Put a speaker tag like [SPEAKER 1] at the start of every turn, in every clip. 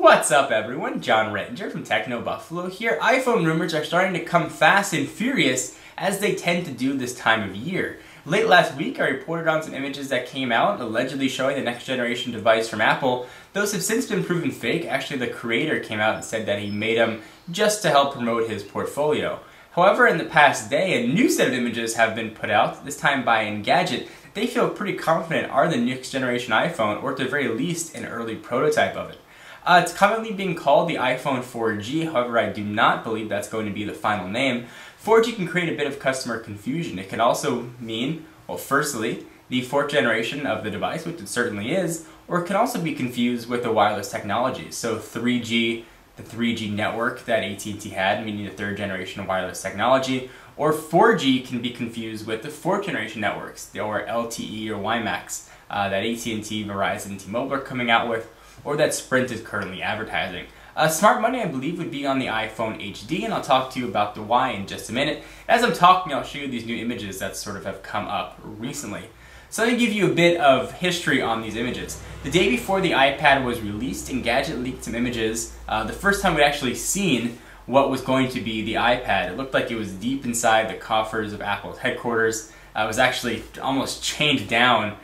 [SPEAKER 1] What's up everyone? Jon Rettinger from TechnoBuffalo here. iPhone rumors are starting to come fast and furious as they tend to do this time of year. Late last week I reported on some images that came out allegedly showing the next generation device from Apple. Those have since been proven fake. Actually the creator came out and said that he made them just to help promote his portfolio. However, in the past day, a new set of images have been put out, this time by Engadget, they feel pretty confident are the next generation iPhone, or at the very least, an early prototype of it. Uh, it's commonly being called the iPhone 4G, however I do not believe that's going to be the final name. 4G can create a bit of customer confusion. It can also mean, well firstly, the fourth generation of the device, which it certainly is, or it can also be confused with the wireless technology. So 3G, the 3G network that AT&T had, meaning the third generation of wireless technology, or 4G can be confused with the fourth generation networks, or LTE or WiMAX, uh, that AT&T, Verizon, and T-Mobile are coming out with, or that Sprint is currently advertising. Uh, Smart Money, I believe, would be on the iPhone HD, and I'll talk to you about the why in just a minute. As I'm talking, I'll show you these new images that sort of have come up recently. So let me give you a bit of history on these images. The day before the iPad was released, Engadget leaked some images. Uh, the first time we'd actually seen what was going to be the iPad. It looked like it was deep inside the coffers of Apple's headquarters. Uh, it was actually almost chained down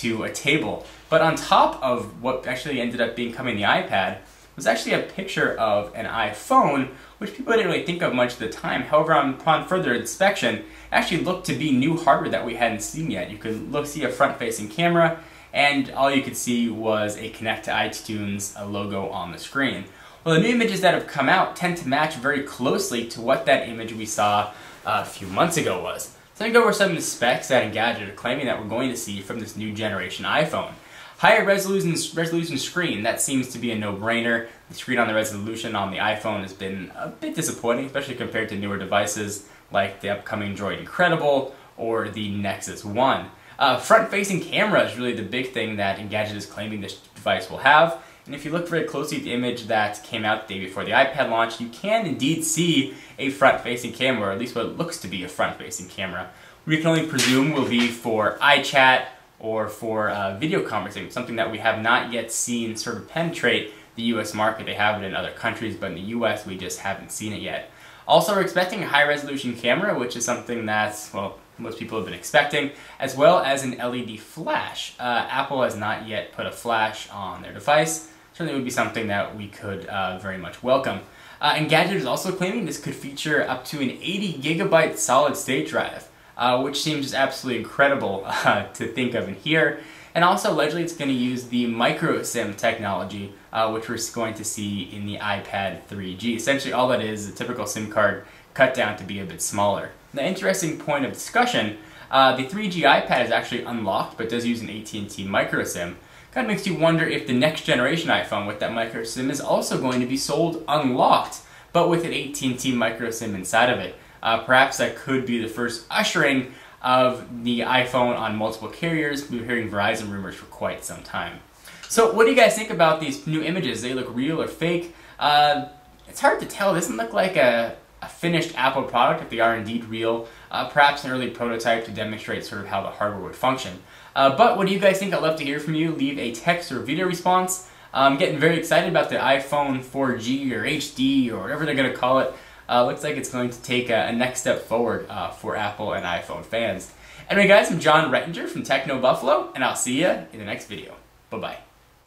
[SPEAKER 1] to a table. But on top of what actually ended up becoming the iPad was actually a picture of an iPhone, which people didn't really think of much at the time. However, upon further inspection, it actually looked to be new hardware that we hadn't seen yet. You could look see a front-facing camera, and all you could see was a Connect to iTunes logo on the screen. Well, the new images that have come out tend to match very closely to what that image we saw uh, a few months ago was. So let me go over some of the specs that Engadget are claiming that we're going to see from this new generation iPhone. Higher resolution, resolution screen, that seems to be a no-brainer. The screen on the resolution on the iPhone has been a bit disappointing, especially compared to newer devices like the upcoming Droid Incredible or the Nexus 1. Uh, Front-facing camera is really the big thing that Engadget is claiming this device will have. And if you look very closely at the image that came out the day before the iPad launch, you can indeed see a front-facing camera, or at least what looks to be a front-facing camera. We can only presume will be for iChat or for uh, video conferencing, something that we have not yet seen sort of penetrate the US market. They have it in other countries, but in the US we just haven't seen it yet. Also, we're expecting a high resolution camera, which is something that's, well, most people have been expecting, as well as an LED flash. Uh, Apple has not yet put a flash on their device. Certainly would be something that we could uh, very much welcome. Uh, Engadget is also claiming this could feature up to an 80 gigabyte solid state drive, uh, which seems just absolutely incredible uh, to think of and hear. And also, allegedly, it's going to use the micro SIM technology, uh, which we're going to see in the iPad 3G. Essentially, all that is a typical SIM card cut down to be a bit smaller. The interesting point of discussion, uh, the 3G iPad is actually unlocked, but does use an AT&T micro SIM. Kind of makes you wonder if the next generation iPhone with that micro SIM is also going to be sold unlocked, but with an AT&T micro SIM inside of it. Uh, perhaps that could be the first ushering of the iPhone on multiple carriers. We've been hearing Verizon rumors for quite some time. So what do you guys think about these new images? They look real or fake? Uh, it's hard to tell. Doesn't look like a, a finished Apple product if they are indeed real. Uh, perhaps an early prototype to demonstrate sort of how the hardware would function. Uh, but what do you guys think? I'd love to hear from you. Leave a text or video response. I'm getting very excited about the iPhone 4G or HD or whatever they're going to call it. Uh, looks like it's going to take a, a next step forward uh, for Apple and iPhone fans. Anyway guys, I'm Jon Rettinger from TechnoBuffalo, and I'll see you in the next video. Bye-bye.